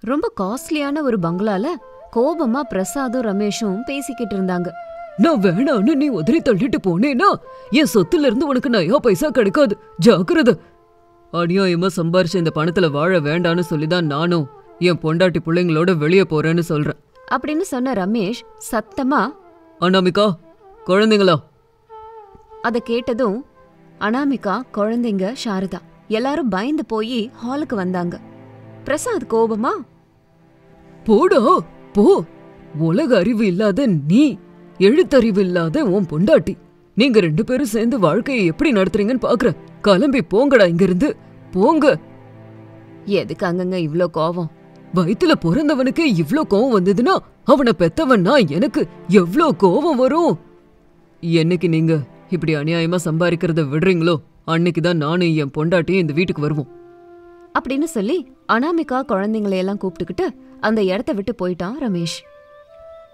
ரொம்ப காஸ்ட்லியான ஒரு பங்களால கோபமா பிரசாதும் ரமேஷும் பேசிக்கிட்டு இருந்தாங்க. நான் வேணான்னு நீ உதறி தள்ளிட்டு போனேனா என் சொத்துல இருந்து உனக்கு நயா பைசா கிடைக்காது. ஜாக்கிரதை. அநியாயமா சம்பாரிச்ச இந்த பணத்துல வாழ வேண்டான்னு சொல்லிதான் நானும் என் பொண்டாட்டி பிள்ளைங்களோட வெளியே போறேன்னு சொல்றேன். அப்படின்னு சொன்ன ரமேஷ் சத்தமா அனாமிகா குழந்தைங்களா? அதை கேட்டதும் அனாமிகா குழந்தைங்க சாரதா எல்லாரும் பயந்து போய் ஹாலுக்கு வந்தாங்க. பிரசாத் கோபமா போடா போ. உலக அறிவு இல்லாத நீ எழுத்தறிவு இல்லாத உன் பொண்டாட்டி. நீங்க ரெண்டு பேரும் சேர்ந்து வாழ்க்கையை எப்படி நடத்துறீங்கன்னு பாக்குறேன் கிளம்பி போங்கடா இங்கிருந்து. போங்க. எதுக்கு அங்கங்க இவ்ளோ கோவம்? வயித்துல பிறந்தவனுக்கே இவ்ளோ கோவம் வந்ததுன்னா அவனை பெத்தவன்னா எனக்கு எவ்ளோ கோவம் வரும்? என்னைக்கு நீங்க இப்படி அநியாயமா சம்பாதிக்கிறத விடுறீங்களோ அன்னைக்கு தான் நானும் என் பொண்டாட்டியும் இந்த வீட்டுக்கு வருவோம். அப்படின்னு சொல்லி அனாமிகா குழந்தைங்களையெல்லாம் கூப்பிட்டுக்கிட்டு அந்த இடத்த விட்டு போயிட்டான் ரமேஷ்.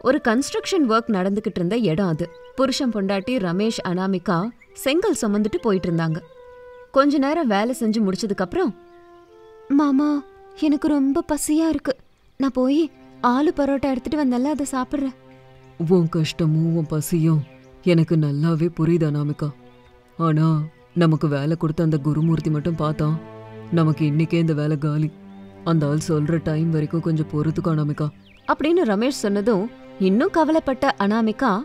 ஒரு கன்ஸ்ட்ரக்ஷன் ஒர்க் நடந்துகிட்டு இருந்த இடம் அது. புருஷன் பொண்டாட்டி ரமேஷ் அனாமிகா செங்கல் சுமந்துட்டு போயிட்டு இருந்தாங்க. கொஞ்ச நேரம் வேலை செஞ்சு முடிச்சதுக்கு அப்புறம் மாமா எனக்கு ரொம்ப பசியா இருக்கு. நான் போய் ஆலு பரோட்டா எடுத்துட்டு வந்தால அதை சாப்பிட்றேன். உன் கஷ்டமும் உன் பசியும் எனக்கு நல்லாவே புரியுது அனாமிகா. ஆனா நமக்கு வேலை கொடுத்த அந்த குருமூர்த்தி மட்டும் பார்த்தான் நமக்கு இன்னைக்கே இந்த வேலை காலி. அந்த ஆள் சொல்ற டைம் வரைக்கும் கொஞ்சம் பொறுத்துக்கோ அனாமிகா. அப்படின்னு ரமேஷ் சொன்னதும் இன்னும் கவலைப்பட்ட அனாமிகா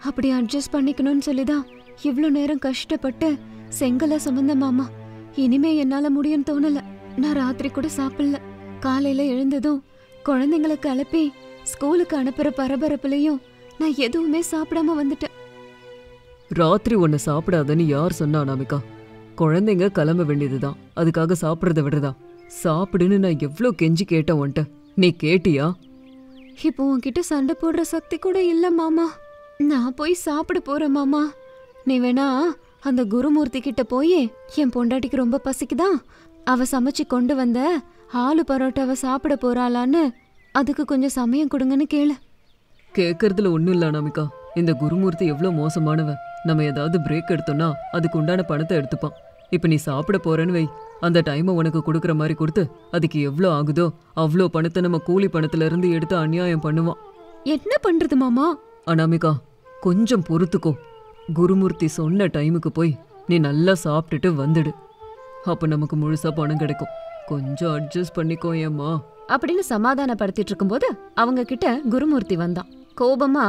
அப்படி அட்ஜஸ்ட் பண்ணிக்கணும்னு சொல்லிதான் இவ்ளோ நேரம் கஷ்டப்பட்டு செங்கலை சுமந்த மாமா இனிமே என்னால முடியும்னு தோணல. நான் ராத்திரி கூட சாப்பிடல. காலையில எழுந்ததும் குழந்தைங்களை கிளப்பி ஸ்கூலுக்கு அனுப்புற பரபரப்புலயும் நான் எதுவுமே சாப்பிடாம வந்துட்டேன். ராத்திரி ஒன்னு சாப்பிடாதன்னு யார் சொன்னா அனாமிகா? குழந்தைங்க கிளம்ப வேண்டியதுதான். அதுக்காக சாப்பிட்றத விடுறதா சாப்பிடுன்னு நான் எவ்ளோ கெஞ்சி கேட்டேன் உன்ட்ட நீ கேட்டியா? இப்போ உன்கிட்ட சண்டை போடுற சக்தி கூட இல்ல மாமா. நான் போய் சாப்பிட போறேன் மாமா. நீ வேணா அந்த குருமூர்த்தி கிட்ட போய் என் பொண்டாட்டிக்கு ரொம்ப பசிக்குதா? அவ சமைச்சு கொண்டு வந்த ஆலு பரோட்டாவை சாப்பிட போறாளான்னு அதுக்கு கொஞ்சம் சமயம் கொடுங்கன்னு கேளு. கேட்கறதுல ஒண்ணும் இல்ல அனாமிகா. இந்த குருமூர்த்தி எவ்வளோ மோசமானவன் நம்ம ஏதாவது பிரேக் எடுத்தோம்னா அதுக்கு உண்டான பணத்தை எடுத்துப்பான். இப்போ நீ சாப்பிட போறேன்னு வை. அந்த டைமை உனக்கு கொடுக்குற மாதிரி கொடுத்து அதுக்கு எவ்வளோ ஆகுதோ அவ்வளோ பணத்தை நம்ம கூலி பணத்துல இருந்து எடுத்து அநியாயம் பண்ணுவான். என்ன பண்றது மாமா? அனாமிகா கொஞ்சம் பொறுத்துக்கோ. குருமூர்த்தி சொன்ன டைமுக்கு போய் நீ நல்லா சாப்பிட்டுட்டு வந்துடு. அப்போ நமக்கு முழுசா பணம் கிடைக்கும். கொஞ்சம் அட்ஜஸ்ட் பண்ணிக்கோ ஏம்மா அப்படின்னு சமாதானப்படுத்திட்டு இருக்கும்போது அவங்க கிட்ட குருமூர்த்தி வந்தான். கோபமா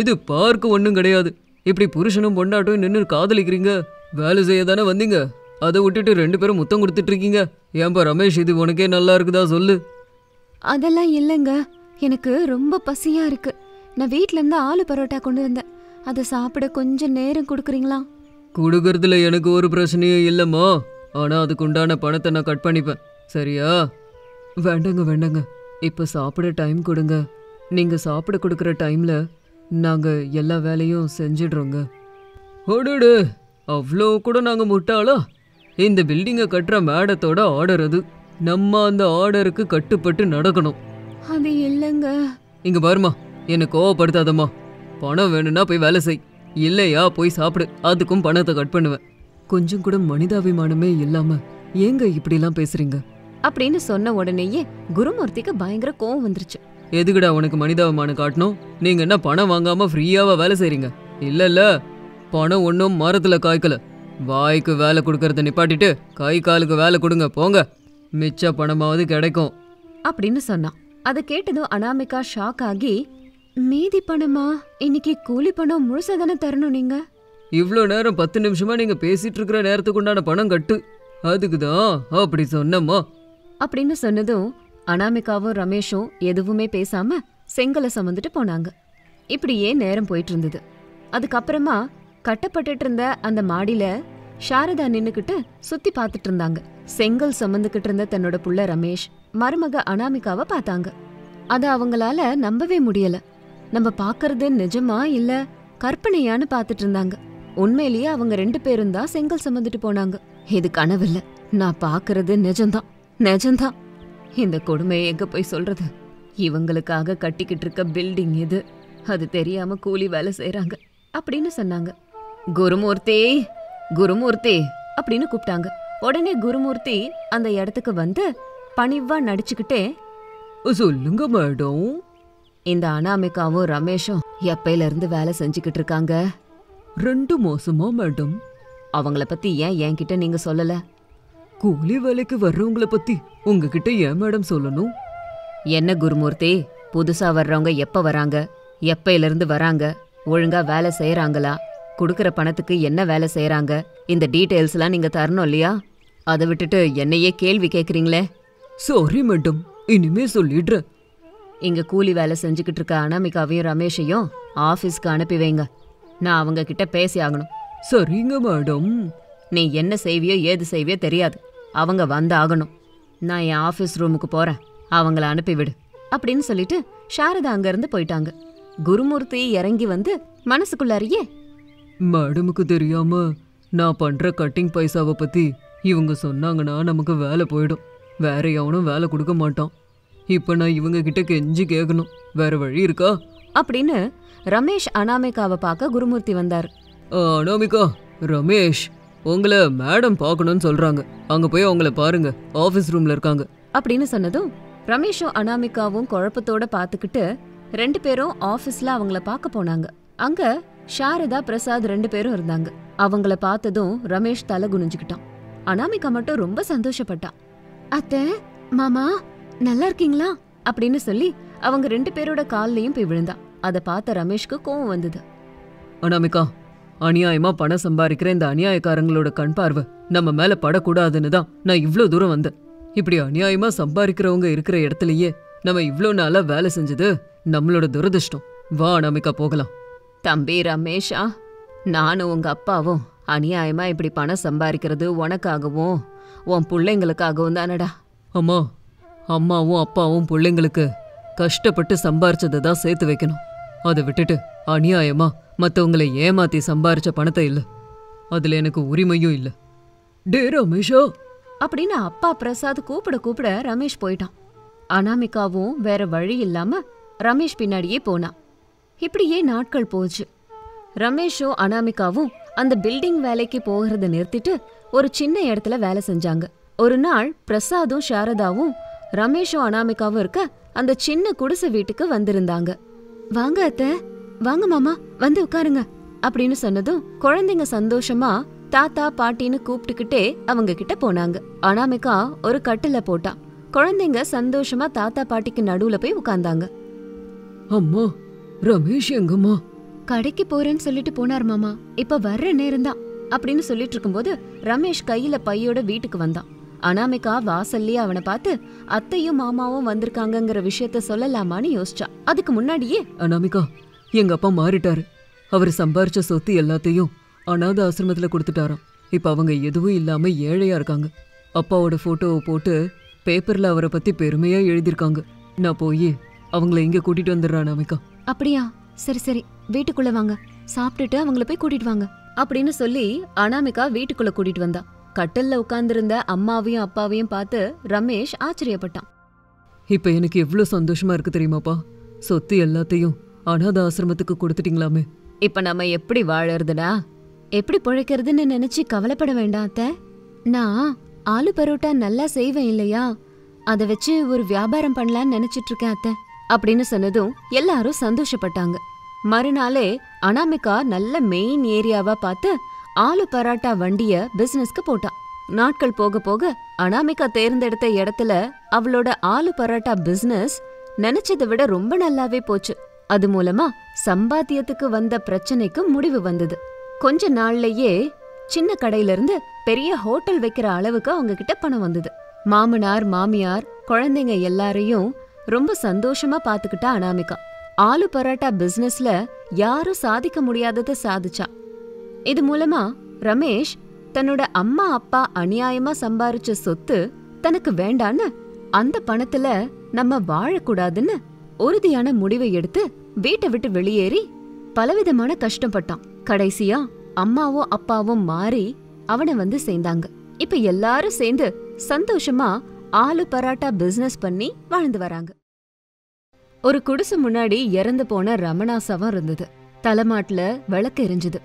இது பார்க்க ஒன்றும் கிடையாது. இப்படி புருஷனும் பொண்டாட்டும் நின்று காதலிக்கிறீங்க. வேலை செய்ய தானே வந்தீங்க? அதை விட்டுட்டு ரெண்டு பேரும் முத்தம் கொடுத்துட்டு இருக்கீங்க ஏன்பா ரமேஷ் இது உனக்கே நல்லா இருக்குதா சொல்லு. அதெல்லாம் இல்லைங்க. எனக்கு ரொம்ப பசியா இருக்கு. நான் வீட்ல இருந்து ஆலு பரோட்டா கொண்டு வந்தேன். அதை சாப்பிட கொஞ்சம் நேரம் கொடுக்குறீங்களா? கொடுக்கறதுல எனக்கு ஒரு பிரச்சனையும் இல்லைம்மா. ஆனால் அதுக்கு உண்டான பணத்தை நான் கட் பண்ணிப்பேன். சரியா? வேண்டாங்க வேண்டாங்க. இப்போ சாப்பிட டைம் கொடுங்க. நீங்கள் சாப்பிட கொடுக்குற டைமில் நாங்கள் எல்லா வேலையும் செஞ்சிடுறோங்க. ஓடுடு அவ்வளோ கூட நாங்கள் முட்டாளா? இந்த பில்டிங்கை கட்டுற மேடத்தோட ஆர்டர் அது. நம்ம அந்த ஆர்டருக்கு கட்டுப்பட்டு நடக்கணும். அது இல்லைங்க. இங்க பாருமா என்னை கோவப்படுத்தாதம்மா. பணம் வேணும்னா போய் வேலை செய். இல்லையா போய் சாப்பிடு. அதுக்கும் பணத்தை கட் பண்ணுவேன். கொஞ்சம் கூட மனிதாபிமானமே இல்லாம ஏங்க இப்படிலாம் பேசுறீங்க? அப்படின்னு சொன்ன உடனேயே குருமூர்த்திக்கு பயங்கர கோவம் வந்துருச்சு. எதுக்குடா உனக்கு மனிதாபிமானம் காட்டணும்? நீங்க என்ன பணம் வாங்காம ஃப்ரீயாவா வேலை செய்றீங்க? இல்ல. பணம் ஒன்றும் மரத்துல காய்க்கல. வாய்க்கு வேலை கொடுக்கறத நிப்பாட்டிட்டு கை காலுக்கு வேலை கொடுங்க போங்க. மிச்ச பணமாவது கிடைக்கும். அப்படின்னு சொன்னான் அதை கேட்டதும் அனாமிகா ஷாக் ஆகி மீதி பணமா? இன்னைக்கு கூலி பணம் முழுசா தானே தரணும் நீங்க? இவ்வளோ நேரம் பத்து நிமிஷமா நீங்க பேசிட்டு இருக்கிற நேரத்துக்கு உண்டான பணம் கட்டு. அதுக்கு தான் அப்படி சொன்னம்மா. அப்படின்னு சொன்னதும் அனாமிகாவும் ரமேஷும் எதுவுமே பேசாம செங்கலை சுமந்துட்டு போனாங்க. இப்படியே நேரம் போயிட்டு இருந்தது. அதுக்கப்புறமா கட்டப்பட்டுட்டு இருந்த அந்த மாடியில சாரதா நின்னுக்கிட்டு சுத்தி பார்த்துட்டு இருந்தாங்க செங்கல் சுமந்துக்கிட்டு இருந்த தன்னோட புள்ள ரமேஷ் மருமக அனாமிகாவை பார்த்தாங்க. அத அவங்களால நம்பவே முடியல. நம்ம பாக்குறது நிஜமா இல்ல கற்பனையான்னு பார்த்துட்டு இருந்தாங்க உண்மையிலேயே அவங்க ரெண்டு பேரும் தான் செங்கல் சுமந்துட்டு போனாங்க. இது கனவில்ல நான் பாக்குறது நிஜம்தான். நிஜம்தான். இந்த கொடுமையை எங்க போய் சொல்றது? இவங்களுக்காக கட்டிக்கிட்டு இருக்க பில்டிங் இது. அது தெரியாம கூலி வேலை செய்யறாங்க அப்படின்னு சொன்னாங்க. குருமூர்த்தி குருமூர்த்தி அப்படின்னு கூப்பிட்டாங்க. உடனே குருமூர்த்தி அந்த இடத்துக்கு வந்து பணிவா நடிச்சுக்கிட்டே சொல்லுங்க மேடம். இந்த அனாமிகாவும் ரமேஷும் எப்பையில இருந்து வேலை செஞ்சுக்கிட்டு இருக்காங்க? ரெண்டு மாசமா மேடம். அவங்கள பத்தி ஏன் என்கிட்ட நீங்க சொல்லல? கூலி வேலைக்கு வர்றவங்கள பத்தி உங்ககிட்ட ஏன் மேடம் சொல்லணும்? என்ன குருமூர்த்தி புதுசா வர்றவங்க எப்ப வராங்க? எப்பையில இருந்து வராங்க? ஒழுங்கா வேலை செய்யறாங்களா கொடுக்கற பணத்துக்கு என்ன வேலை செய்யறாங்க இந்த டீடைல்ஸ்லாம் நீங்க தரணும் இல்லையா? அதை விட்டுட்டு என்னையே கேள்வி கேக்குறீங்களே? சாரி மேடம் இனிமே சொல்லிடுறேன். இங்க கூலி வேலை செஞ்சுக்கிட்டு இருக்க அனாமிகாவையும் ரமேஷையும் ஆபீஸ்க்கு அனுப்பி வைங்க. நான் அவங்க கிட்ட பேசி ஆகணும். சரிங்க மேடம் நீ என்ன செய்வியோ ஏது செய்வியோ தெரியாது. அவங்க வந்து ஆகணும் நான் என் ஆஃபீஸ் ரூமுக்கு போறேன். அவங்கள அனுப்பிவிடு அப்படின்னு சொல்லிட்டு சாரதா அங்கிருந்து போயிட்டாங்க. குருமூர்த்தி இறங்கி வந்து மனசுக்குள்ளாரியே மேடமுக்கு தெரியாம நான் பண்ற கட்டிங் பைசாவை பத்தி இவங்க சொன்னாங்கன்னா நமக்கு வேலை போயிடும். வேற எவனும் வேலை கொடுக்க மாட்டான். இப்போ நான் இவங்க கிட்ட கெஞ்சி கேட்கணும் வேற வழி இருக்கா? அப்படின்னு ரமேஷ் அனாமிகாவை பார்க்க குருமூர்த்தி வந்தார். அனாமிகா ரமேஷ் உங்களை மேடம் பார்க்கணும்னு சொல்றாங்க. அங்க போய் அவங்கள பாருங்க. ஆஃபீஸ் ரூம்ல இருக்காங்க. அப்படின்னு சொன்னதும் ரமேஷும் அனாமிகாவும் குழப்பத்தோட பார்த்துக்கிட்டு ரெண்டு பேரும் ஆபீஸ்ல அவங்கள பார்க்க போனாங்க. அங்க சாரதா பிரசாத் ரெண்டு பேரும் இருந்தாங்க. அவங்கள பார்த்ததும் ரமேஷ் தலை குனிஞ்சுக்கிட்டான். அனாமிகா மட்டும் ரொம்ப சந்தோஷப்பட்டான் அத்தை மாமா நல்லா இருக்கீங்களா? அப்படின்னு சொல்லி அவங்க ரெண்டு பேரோட கால்லயும் போய் விழுந்தான் அதை பார்த்த ரமேஷ்க்கு கோவம் வந்தது. அனாமிகா அநியாயமா பணம் சம்பாதிக்கிற இந்த அநியாயக்காரங்களோட கண் பார்வை நம்ம மேல படக்கூடாதுன்னு தான் நான் இவ்ளோ தூரம் வந்தேன். இப்படி அநியாயமா சம்பாதிக்கிறவங்க இருக்கிற இடத்துலயே நம்ம இவ்ளோ நாளா வேலை செஞ்சது நம்மளோட துரதிர்ஷ்டம். வா அனாமிகா போகலாம். தம்பி ரமேஷா நானும் உங்க அப்பாவும் அநியாயமா இப்படி பணம் சம்பாதிக்கிறது உனக்காகவும் உன் பிள்ளைங்களுக்காகவும் தானடா. அம்மா அம்மாவும் அப்பாவும் பிள்ளைங்களுக்கு கஷ்டப்பட்டு சம்பாரிச்சதை தான் சேர்த்து வைக்கணும். அதை விட்டுட்டு அநியாயமா மற்றவங்களை ஏமாத்தி சம்பாரிச்ச பணத்தை இல்லை. அதுல எனக்கு உரிமையும் இல்லை. டே ரமேஷா. அப்படின்னு அப்பா பிரசாத் கூப்பிட கூப்பிட ரமேஷ் போயிட்டான். அனாமிகாவும் வேற வழி இல்லாம ரமேஷ் பின்னாடியே போனான். இப்படியே நாட்கள் போச்சு. ரமேஷும் அனாமிகாவும் அந்த பில்டிங் வேலைக்கு போகிறத நிறுத்திட்டு ஒரு சின்ன இடத்துல வேலை செஞ்சாங்க. ஒரு நாள் பிரசாதும் சாரதாவும் ரமேஷும் அனாமிகாவும் இருக்க அந்த சின்ன குடிசை வீட்டுக்கு வந்திருந்தாங்க. வாங்க அத்தை வாங்க மாமா வந்து உட்காருங்க அப்படின்னு சொன்னதும் குழந்தைங்க சந்தோஷமா தாத்தா பாட்டின்னு கூப்பிட்டுக்கிட்டே அவங்க கிட்ட போனாங்க. அனாமிகா ஒரு கட்டில போட்டா. குழந்தைங்க சந்தோஷமா தாத்தா பாட்டிக்கு நடுவுல போய் உட்கார்ந்தாங்க. அம்மா ரமேஷ் எங்கம்மா? கடைக்கு போறேன்னு சொல்லிட்டு போனார் மாமா. இப்ப வர்ற நேரம்தான் அப்படின்னு சொல்லிட்டு இருக்கும்போது ரமேஷ் கையில பையோட வீட்டுக்கு வந்தான். அனாமிகா வாசல்லயே அவனை பார்த்து அத்தையும் மாமாவும் வந்திருக்காங்கங்கிற விஷயத்த சொல்லலாமான்னு யோசிச்சா. அதுக்கு முன்னாடியே அனாமிகா எங்க அப்பா மாறிட்டாரு. அவர் சம்பாரிச்ச சொத்து எல்லாத்தையும் அனாத ஆசிரமத்துல கொடுத்துட்டாராம். இப்ப அவங்க எதுவும் இல்லாம ஏழையா இருக்காங்க. அப்பாவோட போட்டோவை போட்டு பேப்பர்ல அவரை பத்தி பெருமையா எழுதியிருக்காங்க. நான் போய் அவங்கள இங்க கூட்டிட்டு வந்துடுறேன் அனாமிகா. அப்படியா? சரி சரி. வீட்டுக்குள்ள வாங்க. சாப்பிட்டுட்டு அவங்கள போய் கூட்டிட்டு வாங்க. அப்படின்னு சொல்லி அனாமிகா வீட்டுக்குள்ள கூட்டிட்டு வந்தா. கட்டல்ல உட்கார்ந்திருந்த அம்மாவையும் அப்பாவையும் பார்த்து ரமேஷ் ஆச்சரியப்பட்டான். இப்ப எனக்கு எவ்வளவு சந்தோஷமா இருக்கு தெரியுமாப்பா? சொத்து எல்லாத்தையும் அனாத ஆசிரமத்துக்கு கொடுத்துட்டீங்களாமே. இப்ப நம்ம எப்படி வாழறதுடா? எப்படி பிழைக்கிறதுன்னு நினைச்சு கவலைப்பட வேண்டாம் அத்தை. நான் ஆலு பரோட்டா நல்லா செய்வேன் இல்லையா? அதை வச்சு ஒரு வியாபாரம் பண்ணலாம்னு நினைச்சிட்டு இருக்கேன் அத்தை. அப்படின்னு சொன்னதும் எல்லாரும் சந்தோஷப்பட்டாங்க. மறுநாளே அனாமிகா நல்ல மெயின் ஏரியாவா பார்த்து ஆலு பராட்டா வண்டிய பிசினஸ்க்கு போட்டான் நாட்கள் போக போக அனாமிகா தேர்ந்தெடுத்த இடத்துல அவளோட ஆலு பராட்டா பிசினஸ் நினைச்சதை விட ரொம்ப நல்லாவே போச்சு. அது மூலமா சம்பாத்தியத்துக்கு வந்த பிரச்சனைக்கு முடிவு வந்தது. கொஞ்ச நாள்லயே சின்ன கடையில இருந்து பெரிய ஹோட்டல் வைக்கிற அளவுக்கு அவங்க கிட்ட பணம் வந்தது. மாமனார் மாமியார் குழந்தைங்க எல்லாரையும் ரொம்ப சந்தோஷமா பாத்துக்கிட்டா அனாமிகா. ஆலு பரோட்டா பிசினஸ்ல யாரும் சாதிக்க முடியாததை சாதிச்சா. இது மூலமா ரமேஷ் தன்னோட அம்மா அப்பா அநியாயமா சம்பாரிச்ச சொத்து தனக்கு வேண்டான்னு அந்த பணத்துல நம்ம வாழக்கூடாதுன்னு உறுதியான முடிவை எடுத்து வீட்டை விட்டு வெளியேறி பலவிதமான கஷ்டப்பட்டான் கடைசியா அம்மாவும் அப்பாவும் மாறி அவனை வந்து சேர்ந்தாங்க. இப்ப எல்லாரும் சேர்ந்து சந்தோஷமா ஆலு பராட்டா பிசினஸ் பண்ணி வாழ்ந்து வராங்க. ஒரு குடிசு முன்னாடி இறந்து போன ரமணா சவம் இருந்தது. தலைமாட்டில் விளக்கு எரிஞ்சுது.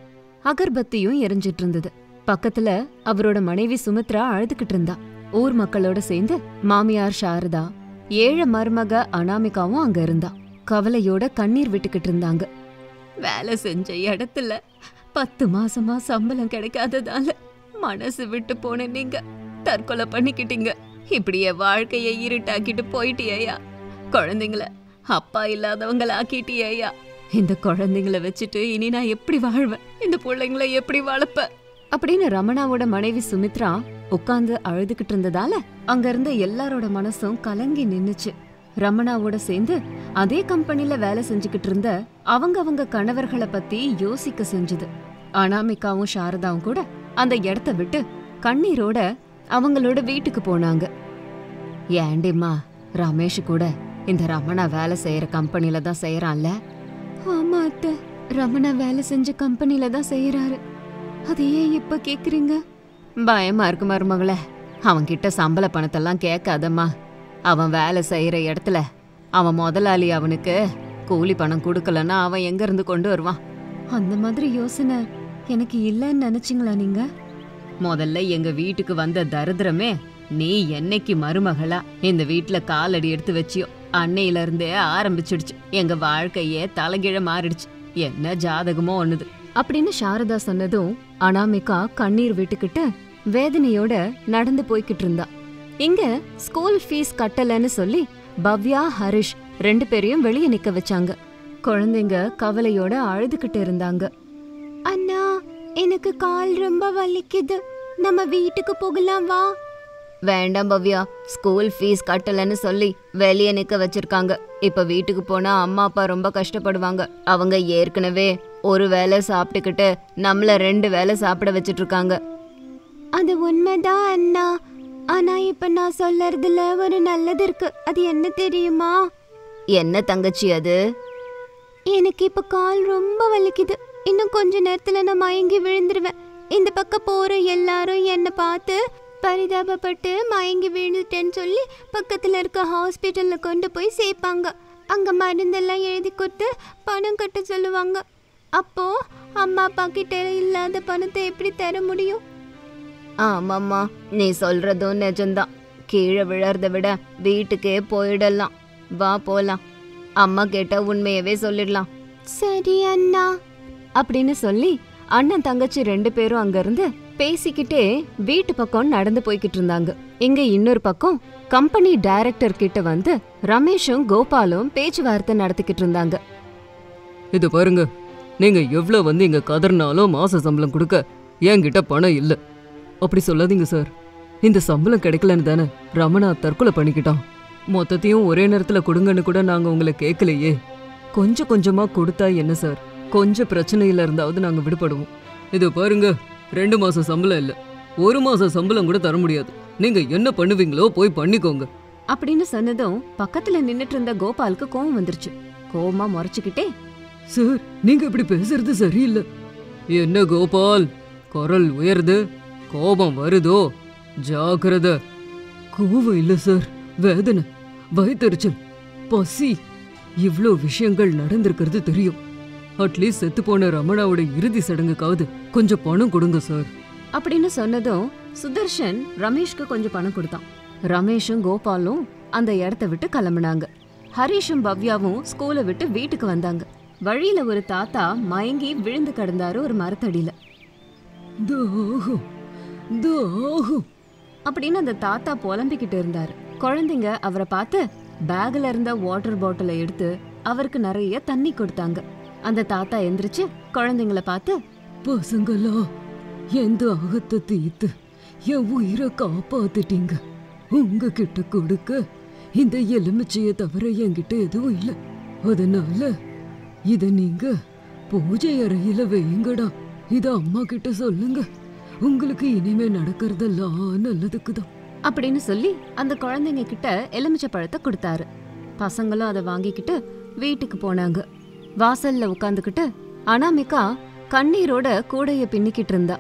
அகர்பத்தியும் எரிஞ்சிட்டு இருந்தது. பக்கத்துல அவரோட மனைவி சுமித்ரா அழுதுகிட்டு இருந்தா. ஊர் மக்களோட சேர்ந்து மாமியார் சாரதா ஏழை மருமக அனாமிகாவும் அங்க இருந்தா. கவலையோட கண்ணீர் விட்டுக்கிட்டு இருந்தாங்க. வேலை செஞ்ச இடத்துல பத்து மாசமா சம்பளம் கிடைக்காததால மனசு விட்டு போன நீங்க தற்கொலை பண்ணிக்கிட்டீங்க. இப்படியே வாழ்க்கையை இருட்டாக்கிட்டு போயிட்டியா குழந்தைங்கள அப்பா இல்லாதவங்கள ஆக்கிட்டியா இந்த குழந்தைங்கள வச்சுட்டு இனி நான் எப்படி வாழ்வேன்? இந்த பிள்ளைங்கள எப்படி வளர்ப்ப? அப்படின்னு ரமணாவோட மனைவி சுமித்ரா உட்காந்து அழுதுகிட்டு இருந்ததால அங்க இருந்த எல்லாரோட மனசும் கலங்கி நின்னுச்சு. ரமணாவோட சேர்ந்து அதே கம்பெனில வேலை செஞ்சுக்கிட்டு இருந்த அவங்க அவங்க கணவர்களை பத்தி யோசிக்க செஞ்சது. அனாமிகாவும் சாரதாவும் கூட அந்த இடத்த விட்டு கண்ணீரோட அவங்களோட வீட்டுக்கு போனாங்க. ஏண்டிம்மா ரமேஷ் கூட இந்த ரமணா வேலை செய்யற கம்பெனில தான் செய்யறான்ல ஆமா அத்தை ரமணா வேலை செஞ்ச கம்பெனில தான் செய்யறாரு அது ஏன் இப்ப கேக்குறீங்க? பயமா இருக்கு மருமகளே. அவன் கிட்ட சம்பள பணத்தெல்லாம் கேட்காதம்மா. அவன் வேலை செய்யற இடத்துல அவன் முதலாளி அவனுக்கு கூலி பணம் கொடுக்கலன்னா அவன் எங்க இருந்து கொண்டு வருவான்? அந்த மாதிரி யோசனை எனக்கு இல்லைன்னு நினைச்சிங்களா நீங்க? முதல்ல எங்க வீட்டுக்கு வந்த தரித்திரமே நீ என்னைக்கு மருமகளா? இந்த வீட்டுல காலடி எடுத்து வச்சியோ. அன்னையில இருந்தே ஆரம்பிச்சிடுச்சு. எங்க வாழ்க்கையே தலைகீழ மாறிடுச்சு. என்ன ஜாதகமோ ஒண்ணுது. அப்படின்னு சாரதா சொன்னதும் அனாமிகா கண்ணீர் விட்டுக்கிட்டு வேதனையோட நடந்து போய்கிட்டு இருந்தா. இங்க ஸ்கூல் ஃபீஸ் கட்டலன்னு சொல்லி பவ்யா ஹரிஷ் ரெண்டு பேரையும் வெளியே நிக்க வச்சாங்க. குழந்தைங்க கவலையோட அழுதுகிட்டு இருந்தாங்க. அண்ணா எனக்கு கால் ரொம்ப வலிக்குது. நம்ம வீட்டுக்கு போகலாம் வா. வேண்டாம் பவ்யா. ஸ்கூல் ஃபீஸ் கட்டலன்னு சொல்லி வெளியே நிக்க வச்சிருக்காங்க. இப்ப வீட்டுக்கு போனா அம்மா அப்பா ரொம்ப கஷ்டப்படுவாங்க. அவங்க ஏற்கனவே ஒரு வேளை சாப்பிட்டுக்கிட்டு நம்மள ரெண்டு வேளை சாப்பிட வச்சிட்டு இருக்காங்க அது உண்மைதான் அண்ணா? ஆனா இப்ப நான் சொல்லறதுல ஒரு நல்லது இருக்கு. அது என்ன தெரியுமா? என்ன தங்கச்சி அது? எனக்கு இப்ப கால் ரொம்ப வலிக்குது. இன்னும் கொஞ்ச நேரத்துல நான் மயங்கி விழுந்துருவேன். இந்த பக்கம் போற எல்லாரும் என்ன பார்த்து பரிதாபப்பட்டு மயங்கி விழுந்துட்டேன்னு சொல்லி பக்கத்துல இருக்க ஹாஸ்பிட்டல்ல கொண்டு போய் சேர்ப்பாங்க. அங்க மருந்தெல்லாம் எழுதி கொடுத்து பணம் கட்ட சொல்லுவாங்க. அப்போ அம்மா அப்பா கிட்ட இல்லாத பணத்தை எப்படி தர முடியும்? ஆமாம்மா நீ சொல்றதும் நிஜம்தான். கீழே விழறத விட வீட்டுக்கே போயிடலாம். வா போலாம். அம்மா கேட்ட உண்மையவே சொல்லிடலாம். சரி அண்ணா. அப்படின்னு சொல்லி அண்ணன் தங்கச்சி ரெண்டு பேரும் அங்க இருந்து பேசிக்கிட்டே வீட்டு பக்கம் நடந்து போய்கிட்டு இருந்தாங்க. இங்க இன்னொரு பக்கம் கம்பெனி டைரக்டர் கிட்ட வந்து ரமேஷும் கோபாலும் பேச்சுவார்த்தை நடத்திக்கிட்டு இருந்தாங்க. இது பாருங்க நீங்க எவ்வளோ வந்து இங்க கதறினாலும் மாச சம்பளம் கொடுக்க என்கிட்ட பணம் இல்லை. அப்படி சொல்லாதீங்க சார். இந்த சம்பளம் கிடைக்கலன்னு தானே ரமணா தற்கொலை பண்ணிக்கிட்டான். மொத்தத்தையும் ஒரே நேரத்துல கொடுங்கன்னு கூட நாங்க உங்களை கேட்கலையே கொஞ்சம் கொஞ்சமா கொடுத்தா என்ன சார்? கொஞ்சம் பிரச்சனையில இருந்தாவது நாங்க விடுபடுவோம். இது பாருங்க ரெண்டு மாசம் சம்பளம் இல்லை. ஒரு மாசம் சம்பளம் கூட தர முடியாது. நீங்க என்ன பண்ணுவீங்களோ போய் பண்ணிக்கோங்க. அப்படின்னு சொன்னதும் பக்கத்துல நின்னுட்டு இருந்த கோபாலுக்கு கோவம் வந்துருச்சு. கோவமா முறைச்சுக்கிட்டே சார் நீங்க இப்படி பேசுறது சரியில்லை. என்ன கோபால் குரல் உயருது கோபம் வருதோ? ஜாக்கிரத. கோவம் இல்ல சார் வேதனை வயித்தெரிச்சல் பசி. இவ்ளோ விஷயங்கள் நடந்திருக்கிறது தெரியும். அட்லீஸ்ட் செத்து போன ரமணாவோட இறுதி சடங்குக்காவது கொஞ்சம் பணம் கொடுங்க சார். அப்படின்னு சொன்னதும் சுதர்ஷன் ரமேஷ்க்கு கொஞ்சம் பணம் கொடுத்தான். ரமேஷும் கோபாலும் அந்த இடத்த விட்டு கிளம்புனாங்க. ஹரிஷும் பவ்யாவும் ஸ்கூலை விட்டு வீட்டுக்கு வந்தாங்க. வழியில ஒரு தாத்தா மயங்கி விழுந்து கிடந்தாரு ஒரு மரத்தடியில. தாகம் தாகம். அப்படின்னு அந்த தாத்தா புலம்பிக்கிட்டு இருந்தாரு. குழந்தைங்க அவரை பார்த்து பேக்ல இருந்த வாட்டர் பாட்டிலை எடுத்து அவருக்கு நிறைய தண்ணி கொடுத்தாங்க. அந்த தாத்தா எந்திரிச்சு குழந்தைங்கள பார்த்து பசங்களா எந்த அகத்தை தீர்த்து என் உயிரை காப்பாத்துட்டீங்க? உங்ககிட்ட கொடுக்க இந்த எலுமிச்சைய தவிர என்கிட்ட எதுவும் இல்லை. அதனால இத நீங்க பூஜை அறையில வையுங்கடா இத அம்மா கிட்ட சொல்லுங்க. உங்களுக்கு இனிமே நடக்கிறதெல்லாம் நல்லதுக்குதான் அப்படின்னு சொல்லி அந்த குழந்தைங்க கிட்ட எலுமிச்சை பழத்தை கொடுத்தாரு. பசங்களும் அதை வாங்கிக்கிட்டு வீட்டுக்கு போனாங்க. வாசல்ல உட்காந்துக்கிட்டு அனாமிகா கண்ணீரோட கூடைய பின்னிக்கிட்டு இருந்தா.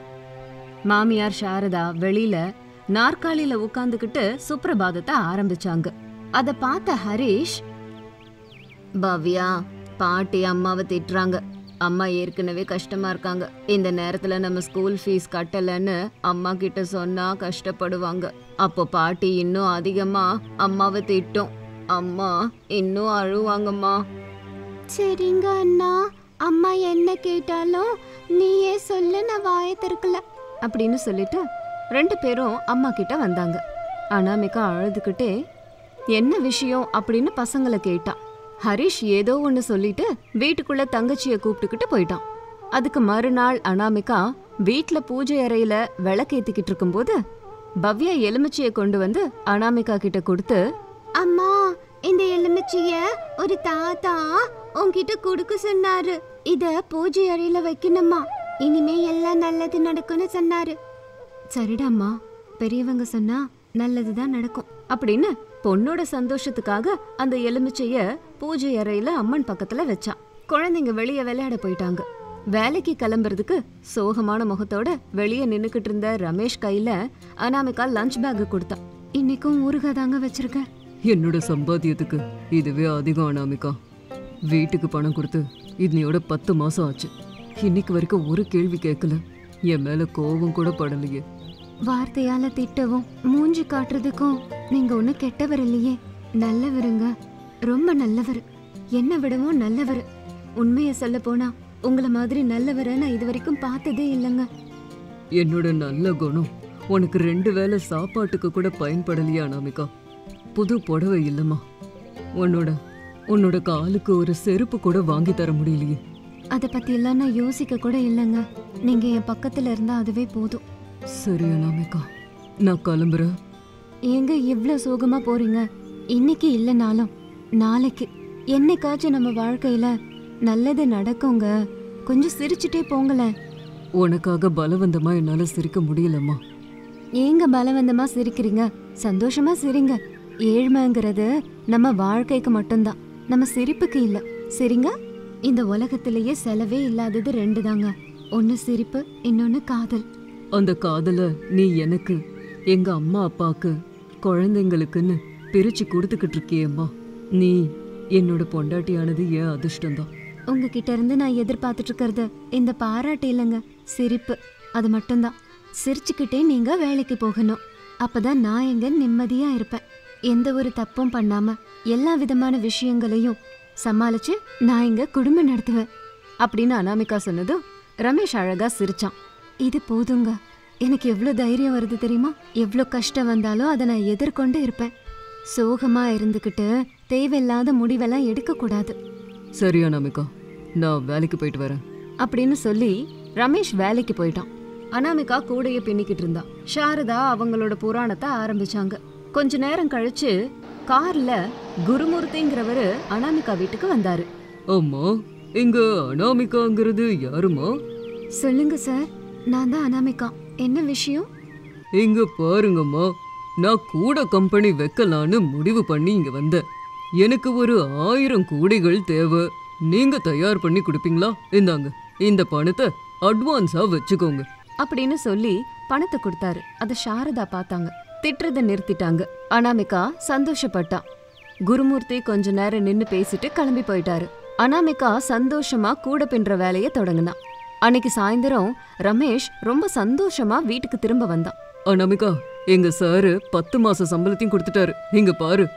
மாமியார் சாரதா வெளியில நாற்காலியில உட்காந்துக்கிட்டு சுப்பிரபாதத்தை ஆரம்பிச்சாங்க. அத பார்த்த ஹரிஷ் பவ்யா பாட்டி அம்மாவை திட்டுறாங்க. அம்மா ஏற்கனவே கஷ்டமா இருக்காங்க. இந்த நேரத்துல நம்ம ஸ்கூல் ஃபீஸ் கட்டலன்னு அம்மா கிட்ட சொன்னா கஷ்டப்படுவாங்க. அப்போ பாட்டி இன்னும் அதிகமா அம்மாவை திட்டும். அம்மா இன்னும் அழுவாங்கம்மா. சரிங்க அண்ணா. அம்மா என்ன கேட்டாலும் நீயே சொல்லு நான் வாயை திறக்கல. அப்படின்னு சொல்லிட்டு ரெண்டு பேரும் அம்மா கிட்ட வந்தாங்க. அனாமிகா அழுதுகிட்டே என்ன விஷயம்? அப்படின்னு பசங்களை கேட்டான் ஹரிஷ் ஏதோ ஒன்னு சொல்லிட்டு வீட்டுக்குள்ள தங்கச்சியை கூப்பிட்டுக்கிட்டு போயிட்டான். அதுக்கு மறுநாள் அனாமிகா வீட்ல பூஜை அறையில விளக்கேத்திக்கிட்டு இருக்கும்போது பவ்யா எலுமிச்சியை கொண்டு வந்து அனாமிகா கிட்ட கொடுத்து அம்மா இந்த எலுமிச்சைய ஒரு தாத்தா உன்கிட்ட கொடுக்க சொன்னாரு. இத பூஜை அறையில வைக்கணுமா? இனிமே எல்லாம் நல்லது நடக்கும்னு சொன்னாரு. சரிடாம்மா. பெரியவங்க சொன்னா நல்லதுதான் நடக்கும். அப்படின்னு பொண்ணோட சந்தோஷத்துக்காக அந்த எலுமிச்சைய பூஜை அறையில அம்மன் பக்கத்துல வச்சான். குழந்தைங்க வெளிய விளையாட போயிட்டாங்க. வேலைக்கு கிளம்புறதுக்கு சோகமான முகத்தோட வெளியே நின்னுக்கிட்டு இருந்த ரமேஷ் கையில அனாமிகா லஞ்ச் பேக் கொடுத்தா இன்னைக்கும் ஊருகாதாங்க தாங்க என்னோட சம்பாத்தியத்துக்கு இதுவே அதிகம் அனாமிகா. வீட்டுக்கு பணம் கொடுத்து இன்னையோட பத்து மாசம் ஆச்சு. இன்னைக்கு வரைக்கும் ஒரு கேள்வி கேட்கல. என் மேல கோபம் கூட படலையே. வார்த்தையால திட்டவும் மூஞ்சி காட்டுறதுக்கும் நீங்க ஒண்ணு கெட்டவர் இல்லையே. நல்லவருங்க. ரொம்ப நல்லவர். என்ன விடவும் நல்லவர். உண்மைய சொல்ல போனா உங்களை மாதிரி நல்லவரை நான் இது வரைக்கும் பார்த்ததே இல்லைங்க. என்னோட நல்ல குணம் உனக்கு ரெண்டு வேளை சாப்பாட்டுக்கு கூட பயன்படலையா அனாமிகா? புது புடவை இல்லம்மா. உன்னோட உன்னோட காலுக்கு ஒரு செருப்பு கூட வாங்கி தர முடியலையே. அத பத்தி எல்லாம் நான் யோசிக்க கூட இல்லைங்க. நீங்க என் பக்கத்துல இருந்தா அதுவே போதும். சரி அனாமிகா. நான் கிளம்புறேன். ஏங்க இவ்ளோ சோகமா போறீங்க? இன்னைக்கு இல்லைனாலும் நாளைக்கு. என்னைக்காச்சும் நம்ம வாழ்க்கையில நல்லது நடக்குங்க. கொஞ்சம் சிரிச்சுட்டே போங்களேன். உனக்காக பலவந்தமா என்னால சிரிக்க முடியலம்மா. ஏங்க பலவந்தமா சிரிக்கிறீங்க? சந்தோஷமா சிரிங்க. ஏழ்மைங்கிறது நம்ம வாழ்க்கைக்கு மட்டும்தான். நம்ம சிரிப்புக்கு இல்ல. சரிங்க? இந்த உலகத்திலேயே செலவே இல்லாதது ரெண்டு தாங்க. ஒன்னு சிரிப்பு இன்னொன்னு காதல். அந்த காதல நீ எனக்கு எங்க அம்மா அப்பாக்கு குழந்தைங்களுக்குன்னு பிரிச்சு கொடுத்துக்கிட்டு இருக்கியேம்மா. நீ என்னோட பொண்டாட்டியானது ஏன் அதிர்ஷ்டம்தான்? உங்ககிட்ட இருந்து நான் எதிர்பார்த்துட்டு இருக்கிறது இந்த பாராட்டு இல்லைங்க. சிரிப்பு அது மட்டும்தான். சிரிச்சுக்கிட்டே நீங்க வேலைக்கு போகணும். அப்பதான் நான் எங்க நிம்மதியா இருப்பேன். எந்த ஒரு தப்பும் பண்ணாம எல்லா விதமான விஷயங்களையும் சமாளிச்சு நான் இங்க குடும்பம் நடத்துவேன் அப்படின்னு அனாமிகா சொன்னதும் ரமேஷ் அழகா சிரிச்சான். இது போதுங்க. எனக்கு எவ்வளோ தைரியம் வருது தெரியுமா? எவ்வளோ கஷ்டம் வந்தாலும் அதை நான் எதிர்கொண்டு இருப்பேன். சோகமா இருந்துக்கிட்டு தேவையில்லாத முடிவெல்லாம் எடுக்கக்கூடாது. சரி அனாமிகா. நான் வேலைக்கு போயிட்டு வரேன். அப்படின்னு சொல்லி ரமேஷ் வேலைக்கு போயிட்டான். அனாமிகா கூடைய பின்னிக்கிட்டு இருந்தா. சாரதா அவங்களோட புராணத்தை ஆரம்பிச்சாங்க. கொஞ்ச நேரம் கழிச்சு கார்ல குருமூர்த்திங்கிறவரு அனாமிகா வீட்டுக்கு வந்தாரு. அம்மா இங்க அனாமிகாங்கிறது யாருமா சொல்லுங்க சார் நான் தான் அனாமிகா. என்ன விஷயம்? இங்க பாருங்கம்மா நான் கூட கம்பெனி வைக்கலான்னு முடிவு பண்ணி இங்க வந்தேன். எனக்கு ஒரு ஆயிரம் கூடைகள் தேவை. நீங்க தயார் பண்ணி கொடுப்பீங்களா? இந்தாங்க இந்த பணத்தை அட்வான்ஸா வச்சுக்கோங்க. அப்படின்னு சொல்லி பணத்தை கொடுத்தாரு. அத சாரதா பார்த்தாங்க. திட்டுறத நிறுத்திட்டாங்க. அனாமிகா சந்தோஷப்பட்டா. குருமூர்த்தி கொஞ்ச நேரம் நின்னு பேசிட்டு கிளம்பி போயிட்டாரு. அனாமிகா சந்தோஷமா கூட பின்ற வேலைய தொடங்கினான் அன்னைக்கு சாயந்தரம் ரமேஷ் ரொம்ப சந்தோஷமா வீட்டுக்கு திரும்ப வந்தான் அனாமிகா எங்க சாரு பத்து மாச சம்பளத்தையும் கொடுத்துட்டாரு. இங்க பாரு.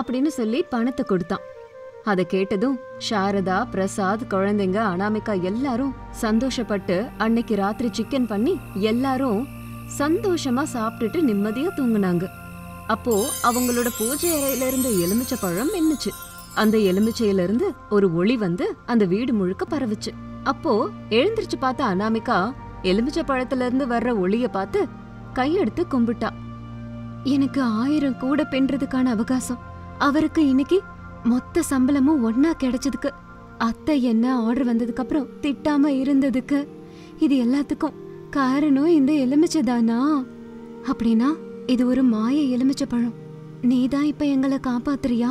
அப்படின்னு சொல்லி பணத்தை கொடுத்தான் அதை கேட்டதும் சாரதா பிரசாத் குழந்தைங்க அனாமிகா எல்லாரும் சந்தோஷப்பட்டு அன்னைக்கு ராத்திரி சிக்கன் பண்ணி எல்லாரும் சந்தோஷமா சாப்பிட்டுட்டு நிம்மதியா தூங்குனாங்க. அப்போ அவங்களோட பூஜை அறையில இருந்த எலுமிச்சை பழம் மின்னுச்சு. அந்த எலுமிச்சையில இருந்து ஒரு ஒளி வந்து அந்த வீடு முழுக்க பரவுச்சு. அப்போ எழுந்திருச்சு பார்த்த அனாமிகா எலுமிச்சை பழத்துல இருந்து வர்ற ஒளிய பார்த்து கையெடுத்து கும்பிட்டா. எனக்கு ஆயிரம் கூட பின்றதுக்கான அவகாசம். அவருக்கு இன்னைக்கு மொத்த சம்பளமும் ஒன்னா கிடைச்சதுக்கு. அத்தை என்ன ஆர்டர் வந்ததுக்கு அப்புறம் திட்டாம இருந்ததுக்கு. இது எல்லாத்துக்கும் காரணம் இந்த எலுமிச்சை தானா அப்படின்னா இது ஒரு மாய எலுமிச்சை பழம். நீதான் இப்ப எங்களை காப்பாத்துறியா?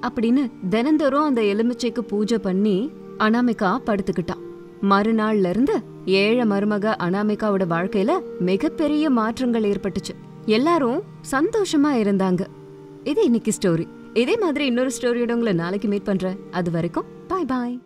அப்படின்னு தினந்தோறும் அந்த எலுமிச்சைக்கு பூஜை பண்ணி அனாமிகா படுத்துக்கிட்டான் மறுநாள்ல இருந்து ஏழை மருமக அனாமிகாவோட வாழ்க்கையில மிகப்பெரிய மாற்றங்கள் ஏற்பட்டுச்சு. எல்லாரும் சந்தோஷமா இருந்தாங்க. இது இன்னைக்கு ஸ்டோரி இதே மாதிரி இன்னொரு ஸ்டோரியோட உங்களை நாளைக்கு மீட் பண்றேன். அது வரைக்கும் பாய் பாய்